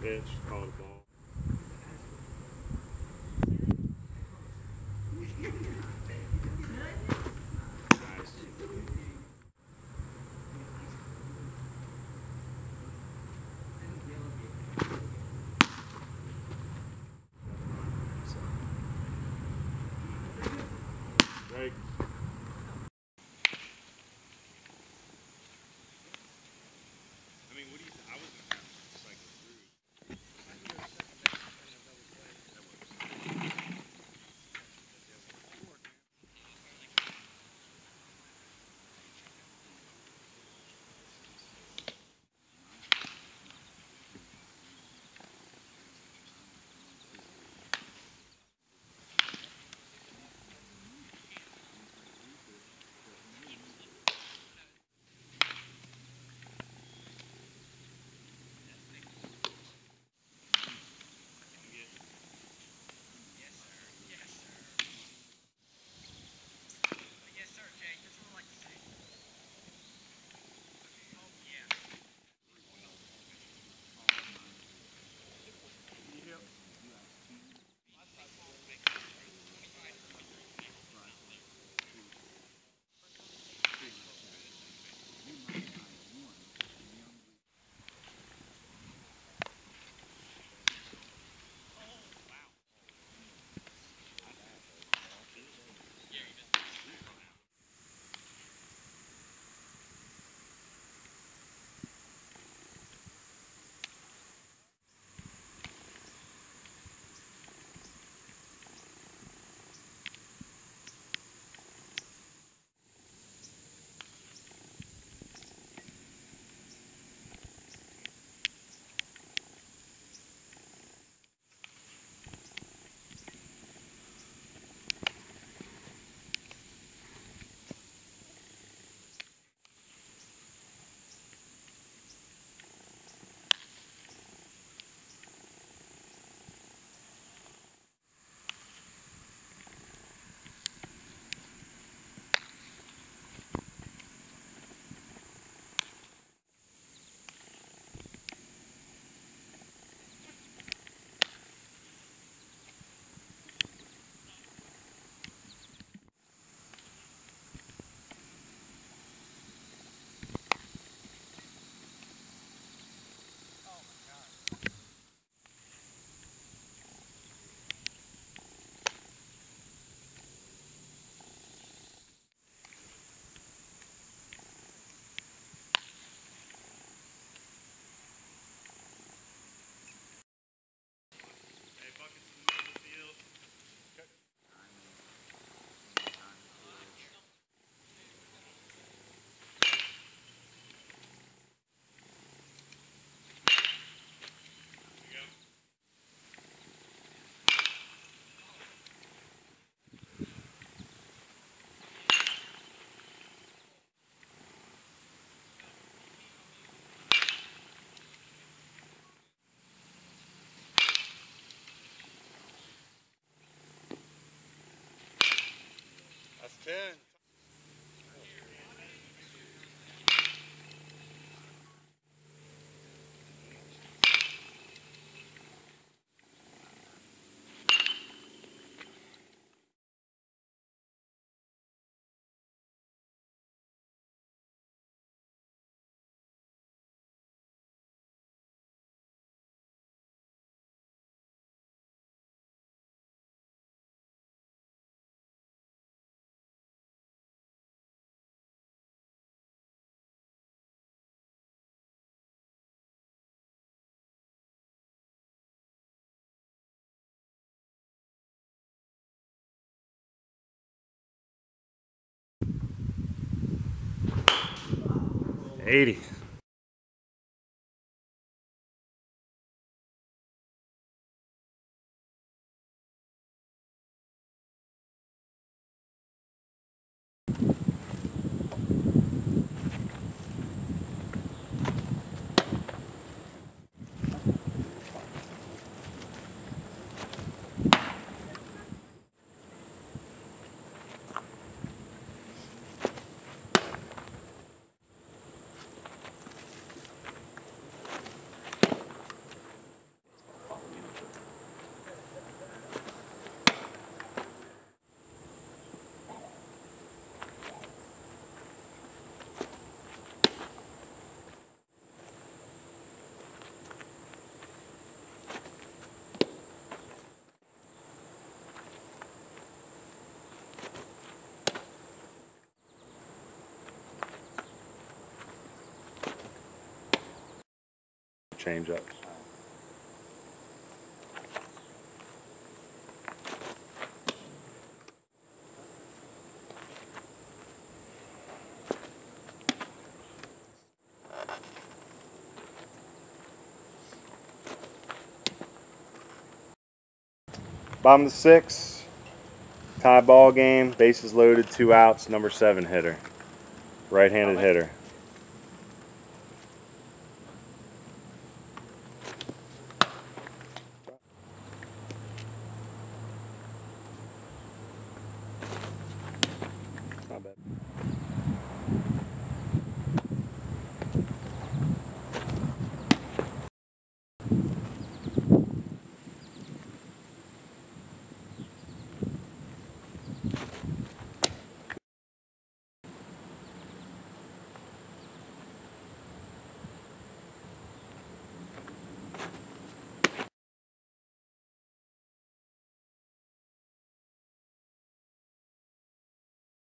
Pitch, call the ball. That's 10. Changeups. Bottom of the six, tie ball game, bases loaded, two outs, number seven hitter, right-handed hitter.